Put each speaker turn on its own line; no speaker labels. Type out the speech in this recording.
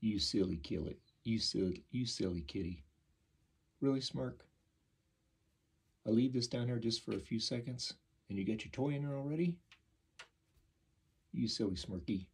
You silly kill. You silly, you silly kitty. Really, Smirk? I leave this down here just for a few seconds and you got your toy in there already? You silly Smirky.